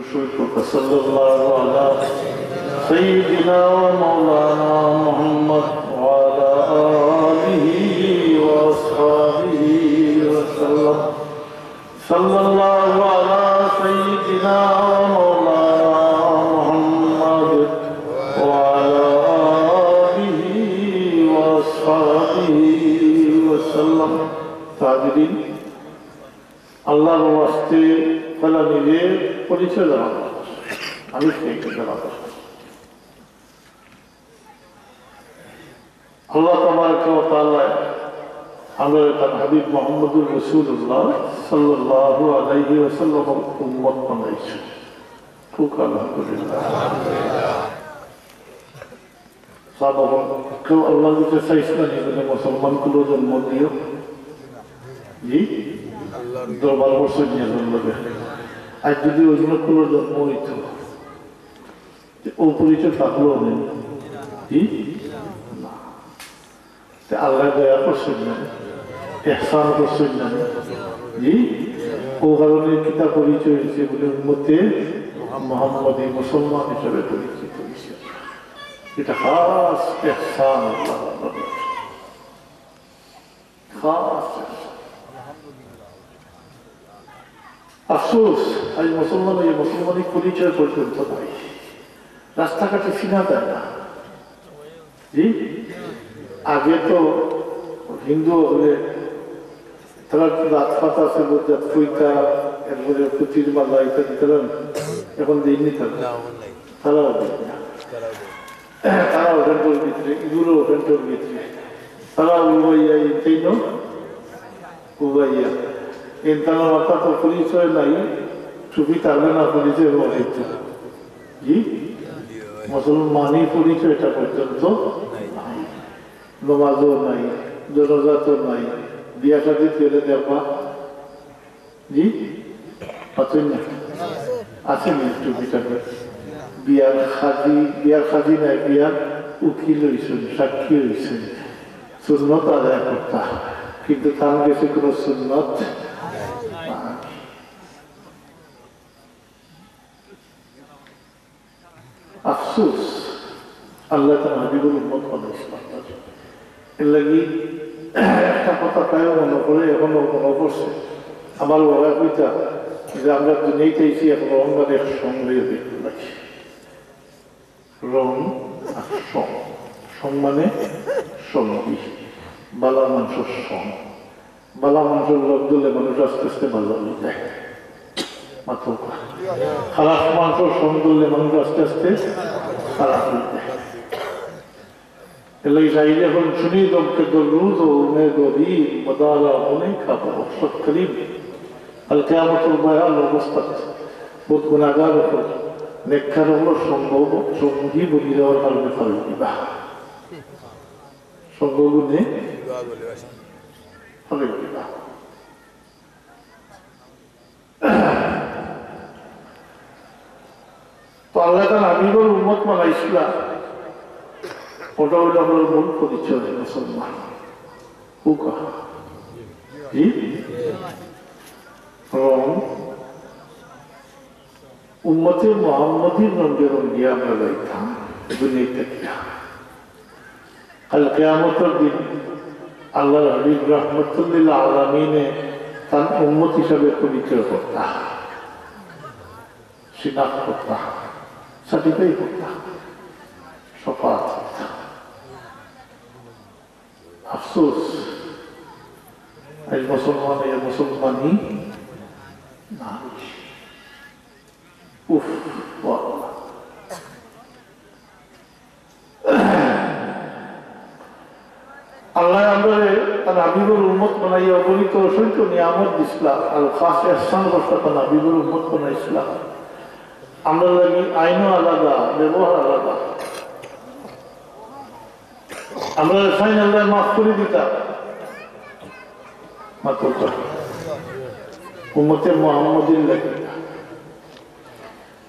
شكرك صلى الله على سيدنا ومولانا محمد وعلى آله وأصحابه وسلم. صلى الله على سيدنا ومولانا محمد وعلى آله وأصحابه وسلم. تعبدين الله واسطه فلا نجيب পরিচয় জানাব আমি সেই জানাব আল্লাহ তোমাকে তাআলা আমরা তার হাবিব মোহাম্মদুর রসুল্লাহ সাল্লাহ আলাইহি ওয়াসাল্লাম উম্মত বানাইছে। খুব আলহামদুলিল্লাহ। কেউ আল্লাহ দিতে চাইছে মুসলমানগুলো জন্ম দিও জি? দরবার আর যদি অন্য কোনো জন্ম হইত ও পরিচয় থাকলেও নেই আল্লাহ দয়া করছেন না। এহসান করছেন না। ও কারণে কিতাব পরিচয় হয়েছে বলে মধ্যে মোহাম্মদ মুসলমান হিসেবে পরিচিত এটা খাস এহসান খাস এহসান। আফসোস আজ মুসলমান এই মুসলমানের পরিচয় পর্যন্ত নাই। রাস্তাঘাটে চিনা দেয় না। জি? আগে তো হিন্দু হলে তারা আছে বলতে ফুইকা এরপরে পুতির মালা ইত্যাদি তারা এখন তারাও তারা। ওখানটার ভিতরে ওখানটার ভিতরে তারা উবাইয়া। এই ন উবাইয়া এন্তানা মাথা তো পরিচয় নাই টুপি থাকবে না পরিচয় বলিত জি মুসলমানই পরিচয়টা পর্যন্ত নাই নমাজও নাই জনজাতও নাই বিয়া সাথে ফেলে দেওয়া জি পাচ্ছেন না আছেন টুপিটাকে বিয়ার খাজি বিয়ার খাজি নাই বিয়ার উকিল হয়েছেন সাক্ষী হয়েছেন সুন্নত আদায় করতা কিন্তু তার কাছে কোনো সুন্নত আফসোস, আল্লাহ তার হাবিবুল বানাইছিল এর লাগি একটা কথা তাই মনে করে এখনও মনে করছে আমার বাবা কইতা যে আমরা দুনিয়াতে চাইছি এখন রঙের সঙ্গে দেখতে লাগি। রং সং সং মানে সঙ্গী বালা মাংসর সং বালা মাংসর লোক দিলে মানুষ আস্তে আস্তে ভালো হয়ে যায়। মাত্র খারাপ মাংস সং দিলে মানুষ আস্তে আস্তে চাইলে এখন শুনি দমকে দরুদ ও উমে গরিব মদারা অনেক খাব সব করিব আল কেয়ামতুল বয়াল অবস্থাত বহুত গুণাগার ওপর নেক্ষার হলো সম্ভব সঙ্গী বলি দেওয়ার কারণে ফল দিবা সঙ্গগুণে ফলে দিবা আল্লাহ তার আবিবর উন্মত মানা ইসলাম। ওটা হলো আমার মূল পরিচয়, মুসলমান। উকা জি? উম্মতে মোহাম্মদীর রঙ্গে রঙ্গিয়ে আমরা যাইতাম দুনিয়া থেকে কাল কেয়ামতের দিন আল্লাহ হাবিব রহমতুল্লাহ আলমিনে তার উম্মত হিসাবে পরিচয় করতা সিনাক করতা সার্টিফাই করতা সফাত আফসোস। আজ মুসলমান, এ মুসলমানই না উফ। আল্লাহ। আমাদের তার আবিবুল উম্মত বানাই অগণিত অসংখ্য নিয়ামত দিছিলাম আর খাস এহসান করতে তার আবিবুল উম্মত বানাইছিলাম আমরা লাগি আইনও আলাদা, ব্যবহার আলাদা। আমরা সাইন আল্লাহ মাফ করে দিতাম।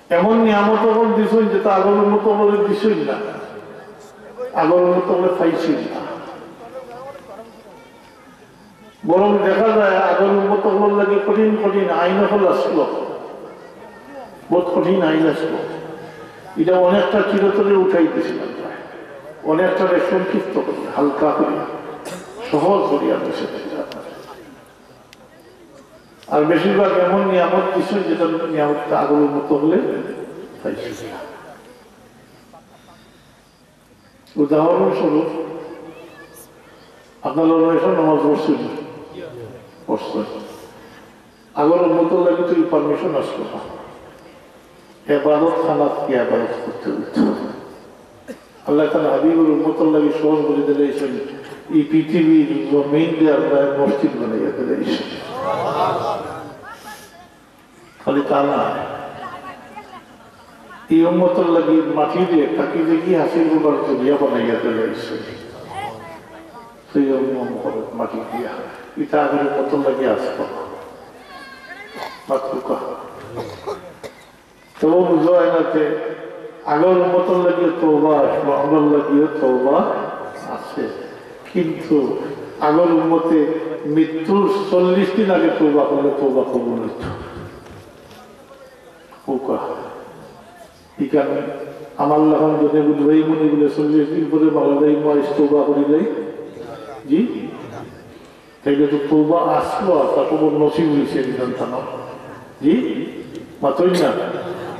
এমন নিয়ামত যেটা আগর বলে দিছই না। আগর মতো বলে পাইছই না। বরং দেখা যায় আগর মতো লাগে কঠিন কঠিন আইন হল আসলো। বহুত কঠিন আইন আসলো। এটা অনেকটা চিরতরে উঠাই দিয়েছিলাম প্রায়। অনেকটা সংক্ষিপ্ত করি হালকা করি, সহজ করিয়া দিয়েছে আর বেশিরভাগ এমন নিয়ামত কিছু যেটা নিয়ামতটা আগুনের মতো হলে উদাহরণস্বরূপ, আপনারা এসব নামাজ পড়ছেন। পড়ছেন। আগের মতো লাগে তুই পারমিশন আসলো না। এবারত খানাত কি এবারত করতে হইতো? আল্লাহ তালা হাবিবুর উম্মতর লাগে সহজ বলে দিলেছেন এই পৃথিবীর জমিন দিয়ে আল্লাহ মসজিদ বানাইয়া দিলেছেন খালি তা না, এই উম্মতর লাগে মাটি দিয়ে তাকে দেখি হাসির গোবার জমিয়া বানাইয়া দিলেছেন সেই উম্মত মাটি দিয়া। এটা আগের মতন লাগে আসতো মাত্র তবু এনাতে আগের মতন লাগিয়ে তৌবা আসলো আমার লাগিয়ে তৌবা আছে। কিন্তু আগের মতে মৃত্যুর চল্লিশ দিন আগে তৌবা করলে তৌবা কবুল হইত। আমার লাগান যদি বুঝবাই মনে বলে, চল্লিশ দিন পরে মালাদাই মাইস তৌবা করিলেই জি? তাইলে তো তৌবা আসলো, আর তারপর নসিব হয়েছে জি? মাত্রই না।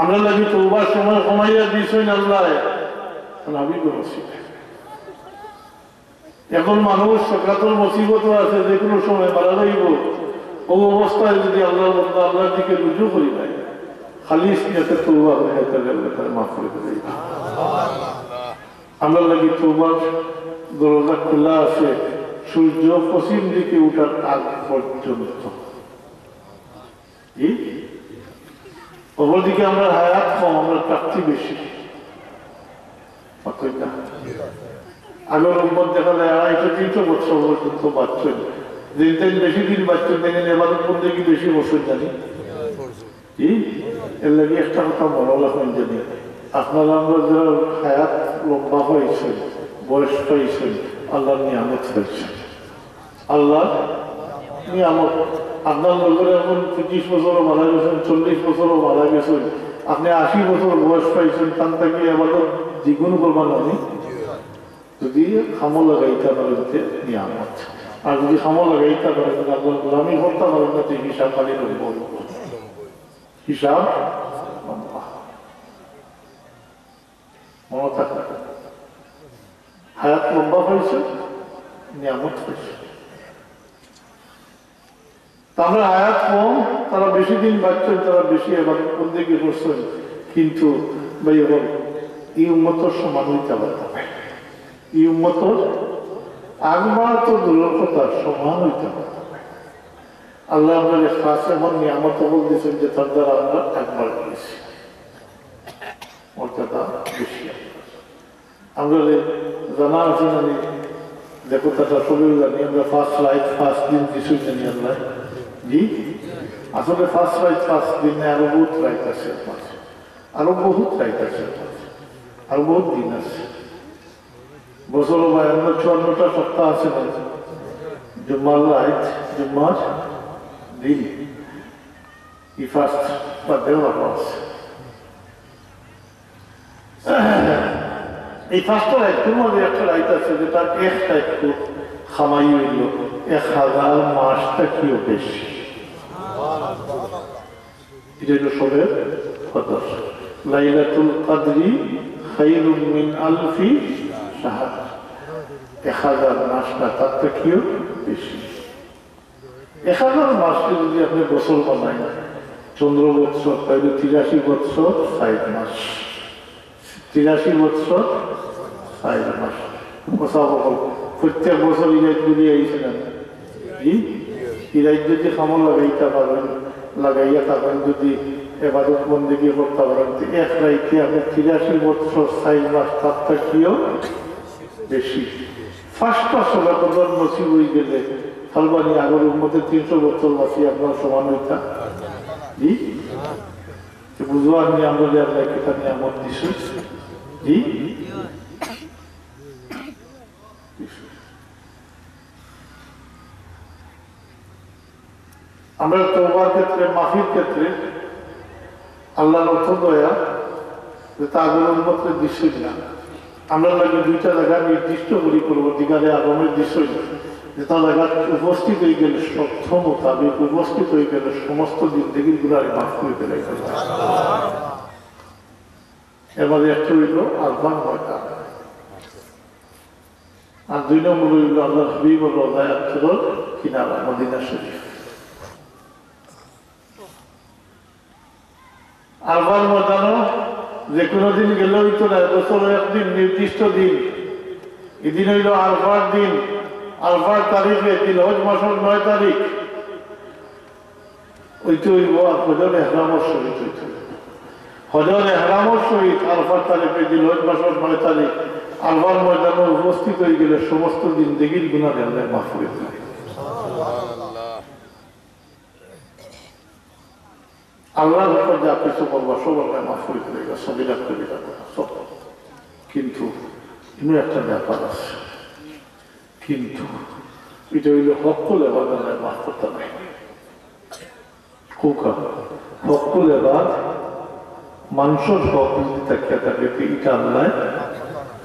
আমরা লাগি তৌবার সময় কমাইয়া দিয়েছেন আল্লাহ আমি করেছি এখন মানুষ সকাতল মুসিবত আছে, যে কোনো সময় মারা যাইব। ও অবস্থায় যদি আল্লাহ বন্ধা আল্লাহর দিকে রুজু করি নাই খালি যাতে তৌবা হয়ে তাহলে আল্লাহ তার মাফ করে দেবে। আমরা লাগি তৌবার দরজা খোলা আছে, সূর্য পশ্চিম দিকে উঠার আগ পর্যন্ত। কি অপরদিকে আমরা হায়াত কম, আমরা প্রাপ্তি বেশি। আগের উম্মত দেখা যায় আড়াইশো তিনশো বছর পর্যন্ত বাচ্চন দিন দিন বেশি দিন বাচ্চন দেখেন এবারের মধ্যে কি বেশি বছর জানি। কি? এর লাগে একটা কথা মনে রাখবেন জানি। আপনারা আমরা যারা হায়াত লম্বা হয়েছেন বয়স পাইছেন আল্লাহর নিয়ামত হয়েছেন আল্লাহ নিয়ামত আপনার লোকের এখন পঁচিশ বছরও মারা গেছেন, চল্লিশ বছরও মারা গেছেন। আপনি আশি বছর বয়স পাইছেন, তার থেকে এবার দ্বিগুণ করবার আমি যদি খামো লাগাইতে পারেন নিয়ামত। আর যদি খামো লাগাইতে পারেন আপনার গোলামি করতে পারেন না হিসাব খালি হিসাব। মনে থাকে। হায়াত লম্বা হয়েছে, নিয়ামত হয়েছে। তাদের আয়াত কম, তারা বেশি দিন বাঁচছেন, তারা বেশি এবার কোন দিকে করছেন কিন্তু ভাই এখন এই উন্মতর সমান হইতে হবে। এই উন্মতর আগবার তো কথা সমান হইতে হবে। আল্লাহ আমাদের খাস এমন নিয়ামত বল দিয়েছেন যে তার দ্বারা আমরা একবার করেছি মর্যাদা বেশি। আমরা জানা আছে জানি দেখো তাটা সবাই জানি, আমরা ফার্স্ট লাইফ ফার্স্ট দিন কিছুই জানি আল্লাহ। জি আসলে ফার্স্ট রাইট ফার্স্ট দিনে আরও বহুত রাইট আছে আরও বহুত রাইট আছে আরও বহুত দিন আছে বছর বায়ান্ন চুয়ান্নটা সপ্তাহ আছে না জুম্মার রাইট জুম্মার দিন ই ফার্স্ট বা দেওয়া আছে এই ফার্স্টটা একটুর মধ্যে একটা রাইট আছে যেটা একটা একটু খামাই এক হাজার মাসটা কিও বেশি এটা হলো সবের লাইলাতুল কাদরি খাইরুম মিন আলফি এক হাজার মাসটা তার থেকেও বেশি। এক হাজার মাসকে যদি আপনি বছর বানাই চন্দ্র বৎসর তাহলে তিরাশি বৎসর ষাট মাস। তিরাশি বৎসর ষাট মাস। কথা প্রত্যেক বছর ইরাইত গুলি আইছিলেন জি? ইরাইত যদি লাগাইতে পারবেন। লাগাইয়া থাকেন যদি এবাদত বন্দিকে করতে পারেন তো এক রাইতে আপনি তিরাশি বছর সাইজ মাস তার থেকেও বেশি। ফার্স্ট পাস সবার নসিব হয়ে গেলে আগের মধ্যে তিনশো বছর বাসি আপনার সমান হইতা? জি? নিয়ে আমরা যে আল্লাহ কিতা নিয়ামত দিছি। জি? আমরা তোবার ক্ষেত্রে মাফির ক্ষেত্রে আল্লাহর অর্থ দয়া, যে তাগুলোর উন্মতের দৃশ্যই না। আমরা লাগে দুইটা জায়গা নির্দিষ্ট করি পরবর্তীকালে আগমের দৃশ্যই যে তার জায়গা উপস্থিত হয়ে গেলে সত্য মোতাবেক উপস্থিত হয়ে গেলে সমস্ত জিন্দগি গুলো মাফ করে ফেলে এবারে একটা হইল আহ্বান ময়দান। আর দুই নম্বর হইল আল্লাহ হাবিব রদায়াত্তর কিনারা, মদিনা শরীফ। আহ্বান ময়দানও যে কোনো দিন গেলে হইতো না, বছর একদিন, নির্দিষ্ট দিন। এদিন হইল আলফার দিন। আলফার তারিখে দিন হজ মাসের নয় তারিখ। ওইটা হইব আর হজর এহরামর সহিত হইত হজর এহরামর সহিত আলফার তারিখে দিন হজ মাসের নয় তারিখ। আলফার ময়দানে উপস্থিত হয়ে গেলে সমস্ত দিন দেখির গুণা আল্লাহ মাফ করে দেয় আল্লাহর উপর যা কিছু করব সব আল্লাহ মাফ করে দেবে সবিরা করে দেবে। সব। কিন্তু ইনু একটা ব্যাপার আছে। কিন্তু এটা হইলে হকুল এবার মাফ করতে নাই কুকা হকুল এবার মানুষের হক যদি তাকিয়ে থাকে এটা আল্লাহ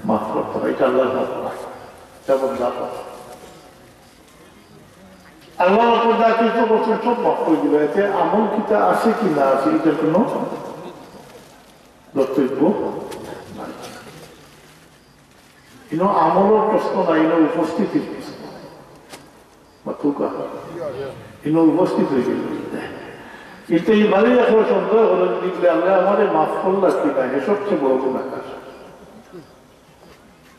মাফ করতে হবে এটা আল্লাহ মাফ করে যেমন ব্যাপার। আল্লাহ যা কিছু করছেন সব মাফ করে দিবে এতে আমল কিতা আছে কি না আছে এটা কোনো বক্তব্য ইনো আমলের প্রশ্ন ইনো উপস্থিতির প্রশ্ন উপস্থিত হয়ে গেল। কিন্তু এই বাড়ি এখন সন্দেহ হলো দেখলে আল্লাহ আমাদের মাফ করলা কি না এ সবচেয়ে বড়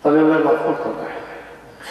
তাহলে আল্লাহ মাফ করতে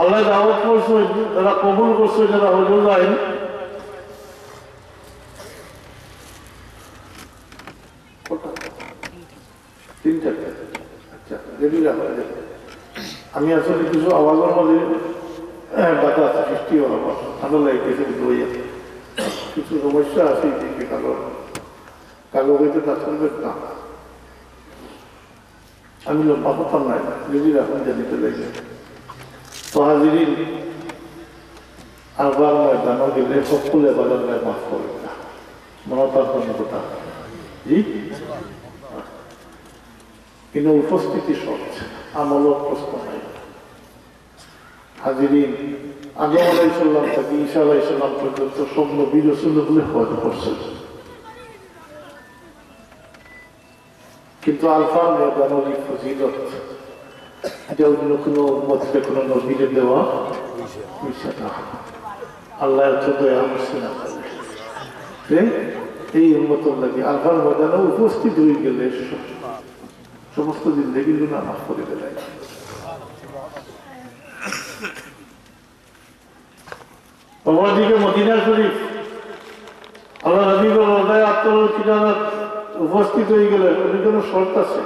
আল্লাহ দাওয়াত করছে, যারা কবুল করছে, যারা আইন তিনটা। আচ্ছা আমি আসলে কিছু আওয়াজের মধ্যে বাধা সৃষ্টি হলো ভালো লাগে, কিছু সমস্যা আছে দিকে কালো। হইতে তা চলবে না। আমি লম্বা করতাম না রেডি রাখুন জানিতে লেগে তো হাজিরিন আবার ময়দানও গেলে সকলে বাজার মাফ করবে না। মনতার কোনো কথা কিন্তু উপস্থিতি সহজ, আমলও প্রশ্ন নাই। হাজিরিন আদম আলাইসাল্লাম থেকে ঈশা আলাইসাল্লাম পর্যন্ত সব নবী রসুল বলে হজ কিন্তু আলফার ময়দান অনেক ফজিলত। অন্য কোনো কোনো নবীরে দেওয়া না। আল্লাহ তো দয়া না এই লাগে উপস্থিত হয়ে গেলে সমস্ত মাফ করে মদিনা শরীফ। আল্লাহ আত্মর ঠিকানা। উপস্থিত হয়ে গেলে ওদের জন্য শর্ত আছে।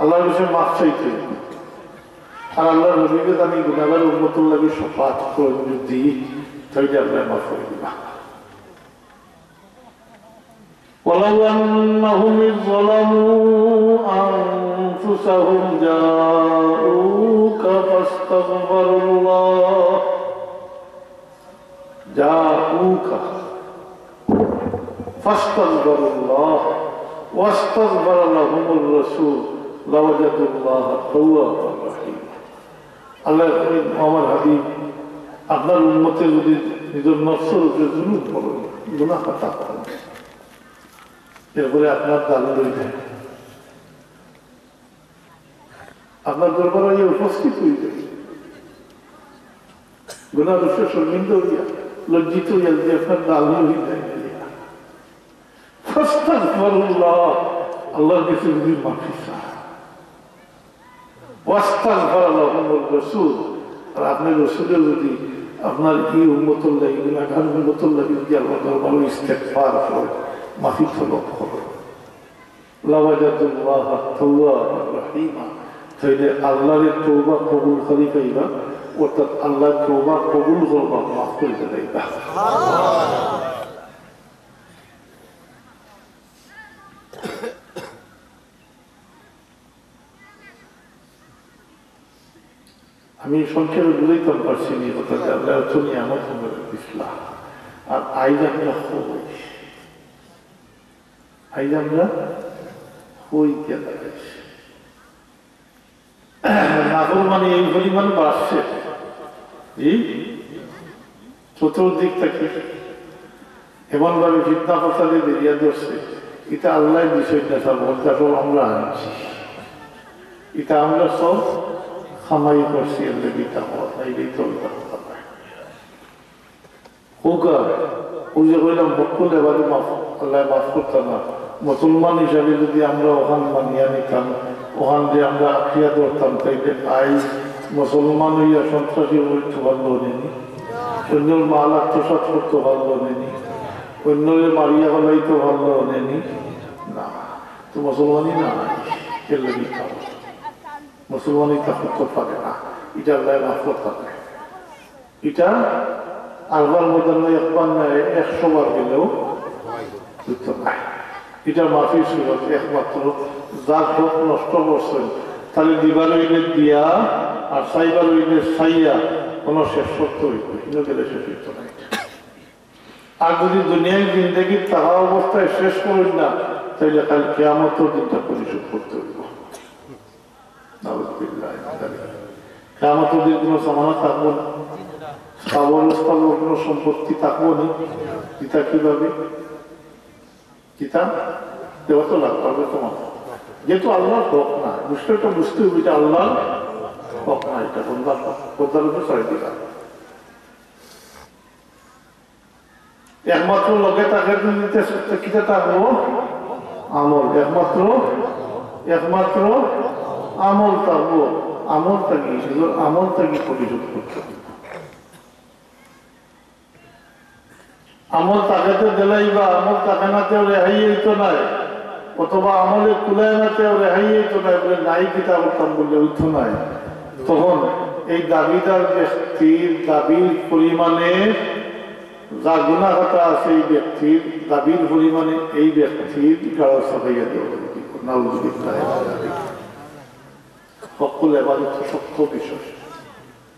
আল্লাহর বিষয়ে মাফ চাইতে আর আল্লাহ নবীকে আমি গুণাগার উন্মতুল লাগে সপাত করে দিই তাইলে আল্লাহ মাফ করে দিবা ولو أنهم إذ ظلموا أنفسهم جاءوك فاستغفروا الله جاءوك فاستغفروا الله واستغفر لهم الرسول لوجدوا الله توابا رحيما আল্লাহ আমার হাবিব, আপনার উন্মতে যদি নিজের নফসের উপরে জুলুম করেন গুণা কথা করেন এরপরে আপনার দালু রইবে আপনার দরবারে উপস্থিত হইবে গুণাদর্শ শর্মিন্দ হইয়া, লজ্জিত হইয়া যে আপনার হইবে ফাস্তাগফিরুল্লাহ, আল্লাহর কাছে যদি মাফি চায়। ওয়াস্তাগফিরুল্লাহুল রাসূল আর আপনি যদি আপনার এই উন্মতর লাগে গুণাগার উন্মতর লাগে যদি আল্লাহ দরবার ইস্তেগফার করে, মাফি তলব করে। লাওয়াজাতুল্লাহ তাওয়াবার রহিমা তাইলে আল্লাহর তওবা কবুল করি পাইবা অর্থাৎ আল্লাহ তওবা কবুল করবা, মাফ করে দেবা আমি সংক্ষেপে বুঝাইতে পারছি নি কথা যে আল্লাহ তুমি আমার সঙ্গে ইসলাম আর আইজ আমরা হই। আইজ আমরা হই কে দাঁড়াইছি নাগর মানে এই পরিমাণ বাড়ছে। এই চতুর্দিক থেকে। এমন ভাবে ফিতনা ফসাদে বেরিয়ে ধরছে। এটা আল্লাহ বিষয় না সব সব আমরা আনছি। এটা আমরা সব খামাই করছি এর লেগিটা এই চলতে হবে হোকা ওই যে কইলাম বকুল এবারে মাফ আল্লাহ মাফ করতাম না মুসলমান হিসাবে যদি আমরা ওখান মানিয়া নিতাম ওখান দিয়ে আমরা আখিয়া ধরতাম তাইলে আই মুসলমান হইয়া সন্ত্রাসী হইতে পারল নেনি অন্যর মাল আত্মসাত করতে পারল নেনি অন্যরে মারিয়া ফেলাইতে ভালো নেনি না তো মুসলমানই না এর লেগে খাওয়া মুসলমানই তা করতে পারে না। এটা আল্লাহ মাফ করতে এটা আলবার মধ্যে একবার নয় একশো বার গেলেও নাই। এটা মাফির সুরত একমাত্র যার হোক নষ্ট করছেন, তাহলে দিবার হইলে দিয়া আর সাইবার হইলে সাইয়া কোনো শেষ করতে হইব কিন্তু গেলে শেষ হইত না আর যদি দুনিয়ায় জিন্দগি তাহা অবস্থায় শেষ করেন না তাইলে কাল কেয়ামত দিনটা পরিশোধ করতে হইব। কেয়ামত দিন কোনো সমানা থাকব না। স্থাবর স্থাবর কোনো সম্পত্তি থাকব না। কীভাবে? যেহেতু আল্লাহর হক না বিষয়টা বুঝতে হবে যে আল্লাহ হক না, এটা দিলাম একমাত্র লোকে তাকে নিতে কিটা থাকব? আমল। একমাত্র একমাত্র আমল থাকব আমল থাকি আমল থাকি পরিশোধ করতে আমল তাকাতে দিলাই বা আমল তাকানাতেও রেহাই হইতো নাই। অথবা আমলে কুলায় নাতেও রেহাই হইতো নাই বলে নাই কিতা করতাম বলে হইতো নাই। তখন এই দাবিদার ব্যক্তির দাবির পরিমাণে যা গুণাঘাটা আছে এই ব্যক্তির দাবির পরিমাণে এই ব্যক্তির গাড়া সাফাইয়া দেওয়া সকল এবার হচ্ছে সত্য বিষয়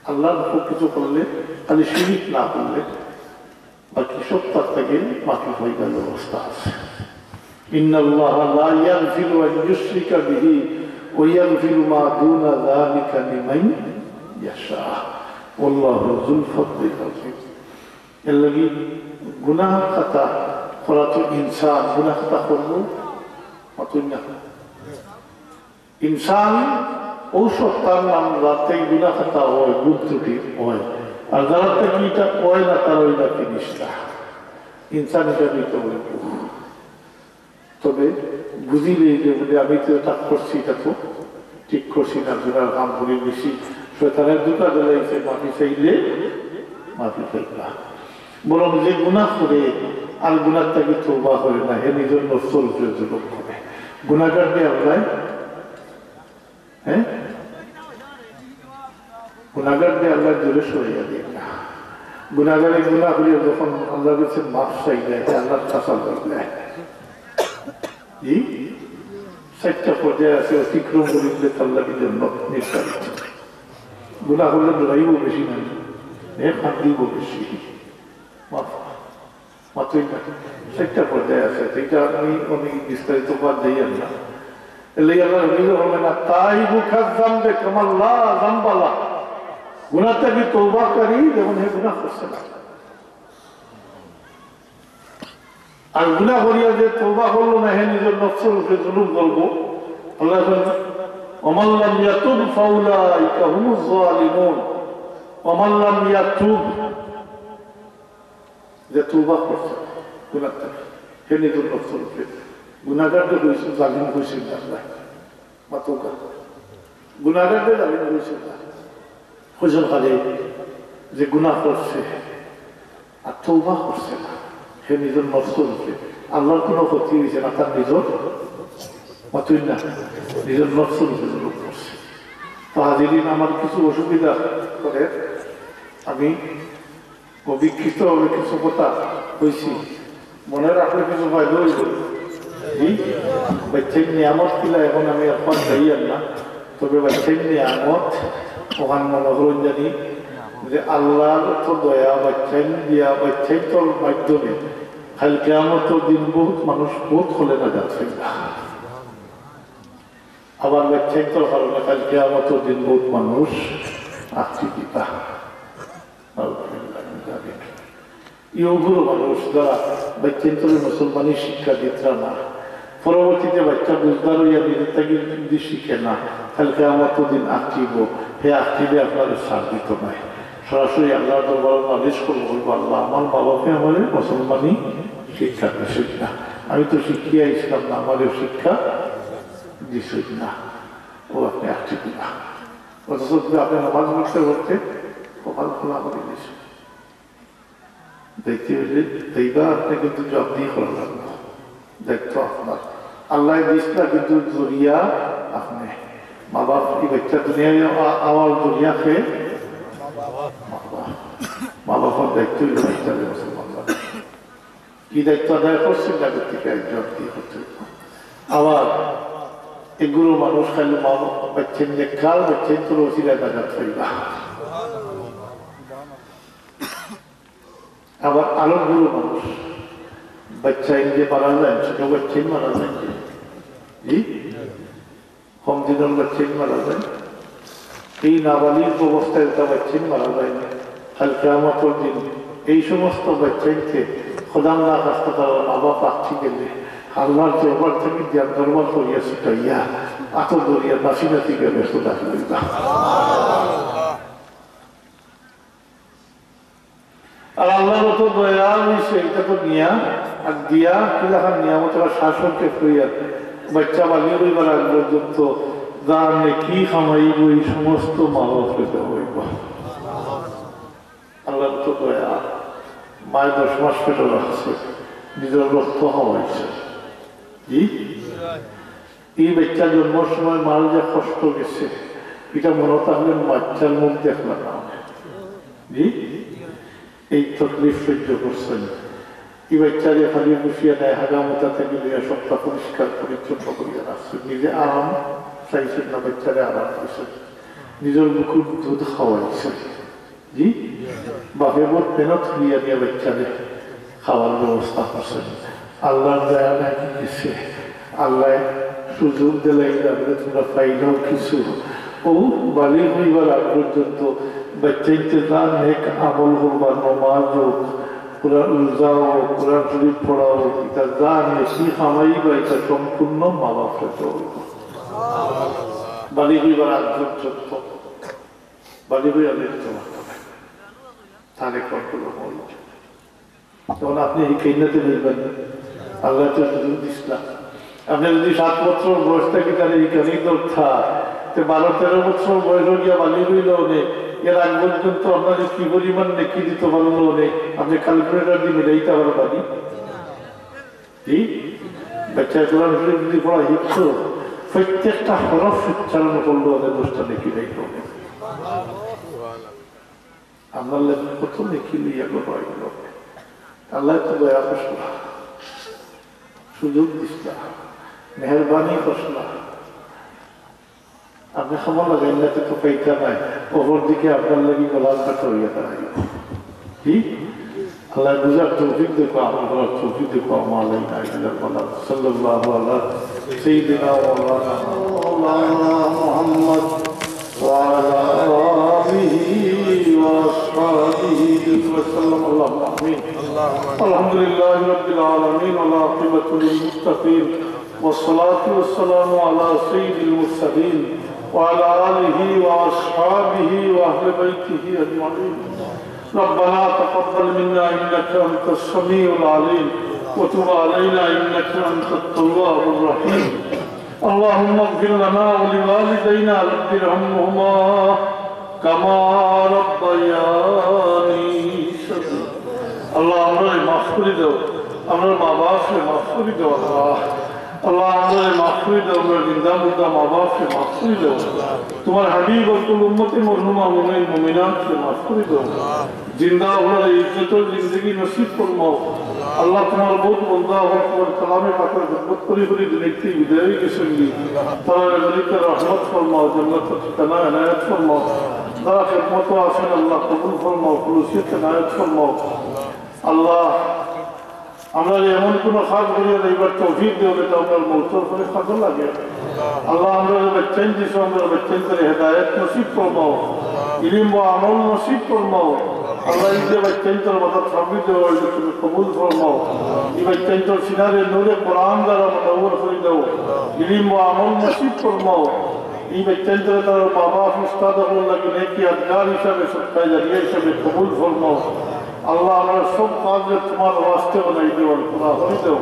আল্লাহ কিছু করলে খালি শিরিক না করলে বাকি সব তার থেকে মাফি হইবার ব্যবস্থা আছে إن الله لا يغفر أن يشرك به ويغفر ما دون ذلك لمن يشاء والله ذو الفضل العظيم الذي গুনাহ খাতা করা তো ইনসান গুনাহ খাতা করবো অতুল না ইনসান ঔষধ তার নাম রাতে গুনাহ খাতা হয় গুণ ত্রুটি হয়। আর যারা এটা কয় না তারা ওই না জিনিসটা ইনসান এটা নিতে বলব তবে বুঝিলে যে বলে আমি তো এটা করছি, এটা তো ঠিক করছি না দুটার কাম করে বেশি। শয়তানের দুটা জ্বলাইছে মাফি চাইলে মাফি চাইবা বরং যে গুণা করে, আর গুণার তাকে তোবা করে না, হে নিজের নসল জুলুম করে গুণাগার দিয়ে আমরা হ্যাঁ? গুণাগার দিয়ে আল্লাহ জোরে সরিয়ে দিন না গুণাগারে গুণা করিয়া যখন আল্লাহ কাছে মাফ চাই দেয় আল্লাহ চাষা দেয়। চারটা পর্যায়ে আছে, অতিক্রম করিলে আল্লাহর জন্য নির্ধারিত। গুণা করলে লড়াইব বেশি নাই হাত দিব বেশি। মাফ মাত্রই না। চারটা পর্যায়ে আছে এটা আমি অনেক বিস্তারিত বাদ দিই না। এলে আল্লাহ হবে না তাই বুখার জানবে কামাল্লা জানবালা गुना तक भी तोबा करी जब उन्हें गुना खुद से আর গুণা করিয়া যে তোবা করলো না হে নিজের নফসের উপরে জুলুম করবো আল্লাহ অমাল্লাম ইয়াতুব ফাউলা ইকাহুমুজ জালিমুন অমাল্লাম ইয়াতুব যে তোবা করছে গুণার থেকে হে নিজের নফসের উপরে গুণাগারদের হয়েছে জালিম হয়েছে আল্লাহ বা তোবা গুণাগারদের জালিম হয়েছে আল্লাহ হুজুর খালি যে গুনাহ করছে আর তৌবা করছে না সে নিজের নষ্ট রূপে আল্লাহর কোনো ক্ষতি হয়েছে না তার নিজের মতই না নিজের নষ্ট করছে তো আমার কিছু অসুবিধা করে আমি অভিক্ষিত হবে কিছু কথা হয়েছি মনে রাখলে কিছু ফায়দা হইব বাচ্চাই নিয়ামত কিলা এখন আমি এখন যাই না তবে বাচ্চাই নিয়ামত ওখান মনে হলেন জানি যে আল্লাহর তো দয়া বাচ্চাই দিয়া বাচ্চাই তোর মাধ্যমে। খালি কেমত দিন বহুত মানুষ বহুত হলে না যাচ্ছে। আবার বাচ্চাই তোর কারণে খালি কেমত দিন বহুত মানুষ আছি দিতা ইয়োগুলো মানুষ যারা বাচ্চান্তরে মুসলমানি শিক্ষা দিতে না। পরবর্তীতে বাচ্চা বুঝবার হইয়া নিজের থেকে যদি শিখে না। কালকে আমার তো দিন আঁকিব হে আঁকিবে আপনাদের সার দিত সরাসরি আল্লাহ নালিশ করব, বলব, আল্লাহ, আমার বাবাকে আমাদের মুসলমানি শিক্ষা দিছেন না। আমি তো শিখিয়া ইসলাম না, আমাদের শিক্ষা দিছেন না। ও, আপনি আঁকি না। অথচ আপনি নামাজ পড়তে পড়তে কপাল খোলা করে দেখতে এইবার আপনি কিন্তু দায়িত্ব আপনার। আল্লাহ দিস না কিন্তু জরিয়া আপনি। মা বাপ কি বাচ্চা দুনিয়ায় আমার দুনিয়া খেয়ে মা বাবার দায়িত্ব হইল বাচ্চাদের মুসলমান কি দায়িত্ব আদায় করছেন তাদের থেকে জব দিয়ে করতে আবার এগুলো মানুষ খালি মা বাচ্চেন যে কাল বাচ্চেন তোর ওসিলা দেখা থাকবা আবার আলোকগুলো মানুষ বাচ্চা ইন্দিয়ে মারা যায় ছোট বাচ্চাই মারা যায় কম দিনের বাচ্চাই মারা যায় এই নাবালিক অবস্থায় একটা বাচ্চাই মারা যায় কালকে আমার এই সমস্ত বাচ্চাইকে খোদাল্লাহ কাছতে তারা পাচ্ছি গেলে আল্লাহর থেকে দরবার করিয়া দরিয়া গেলে আর তো দয়া হয়েছে এটা তো নিয়া আর দিয়া কিলাখান শাসনকে বাচ্চা বালিয়ে রইবার আগ পর্যন্ত জানে কি খামাইব এই সমস্ত মা বাপকে হইব আল্লাহর তো দয়া, মায়ের দশ মাস পেটে রাখছে, নিজের রক্ত হওয়াইছে জি এই বাচ্চা জন্মের সময় মার যে কষ্ট গেছে, এটা মনে থাকলে বাচ্চার মুখ দেখলাম না। এই তকলিফ সহ্য করছেন এই বাচ্চারে খালি বসিয়া নেয় হাগামতা থেকে নিয়ে সপ্তাহ পরিষ্কার পরিচ্ছন্ন করিয়া রাখছেন নিজে আরাম চাইছেন না বাচ্চারে আরাম দিয়েছেন নিজের বুকুর দুধ খাওয়াইছেন জি বাপে বোধ মেহনত করিয়া নিয়ে বাচ্চারে খাওয়ার ব্যবস্থা করছেন আল্লাহ দয়া নাকি দিছে আল্লাহ সুযোগ দিলে আপনি তোমরা পাইলেও কিছু ও বালি হইবার আগ পর্যন্ত বাচ্চাইতে তার নেক আমল করবার নমাজ হোক কোরআন কোরআন শরীফ পড়া হোক এটা যা নেকি খামাই বা এটা সম্পূর্ণ মা বাপকে চলবে বালি হইবার আগ পর্যন্ত বালি হইয়া হবে তাহলে কতগুলো হল তখন আপনি এই কেন্দ্রতে আল্লাহ তো আপনি যদি সাত বছর বয়স থেকে তাহলে এই দরকার বারো তেরো বছর বয়স গিয়া বালি হইল অনেক এর আগ পর্যন্ত আপনাদের কি পরিমাণ নেকি দিতে পারল আপনি ক্যালকুলেটার দিয়ে মিলাইতে পারো পারি প্রত্যেকটা হরফ করল গেল। আল্লাহ তো দয়া সুযোগ মেহরবানি করছিল আপনি খবর লাগাইন না তো পাইতা নাই ওপর দিকে আপনার লাগি গলার কাটা হইয়া দাঁড়াই কি আল্লাহ বুঝার তৌফিক দেখো আমার গলার তৌফিক দেখো আমার আলাই নাই বলা সাল্লাল্লাহু আলা সাইয়্যিদিনা ওয়া মাওলানা মুহাম্মদ وعلى آله وأصحابه وسلم اللهم آمين الحمد لله رب العالمين للمتقين والصلاة والسلام على سيد المرسلين وعلى آله وأصحابه وأهل بيته أجمعين ربنا تقبل منا إنك أنت السميع العليم وتب علينا إنك أنت التواب الرحيم اللهم اغفر لنا ولوالدينا رب ارحمهما كما ربياني صغيرا আল্লাহ আমরা মাফ করে দাও আমরা মা বাপকে মাফ করে দাও আল্লাহ আল্লাহ আমরা দাও আমরা জিন্দা মুর্দা মা বাপকে মাফ করে দাও তোমার হাবিব অকুল উম্মতে মরহুমা, মুমিন, মুমিনাতকে মাফ করে দাও জিন্দা ওনার ইজ্জতের জিন্দগি নসিব ফরমাও আল্লাহ তোমার বহুত বন্ধা হওয়ার তোমার কালামে পাকের খদমত করি করি দেখতে বিদায় গেছেন তারা গলিকে রহমত ফরমাও জন্নত ঠিকানা এনায়ত ফরমাও তারা খেদমত আছেন আল্লাহ কবুল ফরমাও খুলুসিয়ত এনায়ত ফরমাও আল্লাহ আমরা যে এমন কোনো খাস করিয়া এইবার তৌফিক দেব এটা আপনার মৌতর করে খাজো লাগে। আল্লাহ আমরা যে বাচ্চান দিছো আমরা বাচ্চান করে হেদায়ত নসিব করবাও ইলিম বা আমল নসিব করবাও আল্লাহ। এই যে বাচ্চান তোর মাথা থামি দেওয়া এটা তুমি কবুল করবাও এই বাচ্চান তোর সিনারে নূরে কোরআন দ্বারা মনোবর করে দেও ইলিম বা আমল নসিব করবাও এই বাচ্চান তোর তার বাবা উস্তাদ লাগে নেকি আদগার হিসাবে সত্তায় জারিয়া হিসাবে কবুল ফরমাও আল্লাহ আমরা সব কাজে তোমার ওয়াস্তে বানাই দেওয়ার খোলা হয়ে দেও।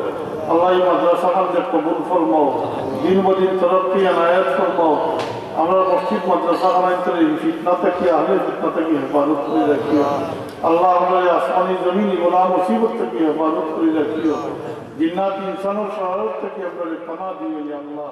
আল্লাহ এই মাদ্রাসা আমাদের কবুল ফরমাও দিন বদিন তরফি আনায়াত ফরমাও, আমরা মসজিদ মাদ্রাসা বানাইতে এই ফিতনা থেকে, আহলে ফিতনা থেকে হেফাজত করে রাখিও। আল্লাহ আমরা এই আসমানি জমিন গোলাম মুসিবত থেকে হেফাজত করে রাখিও। জিন্নাত ইনসানোর সহায়ত থেকে আমরা পানা দিও ইয়া আল্লাহ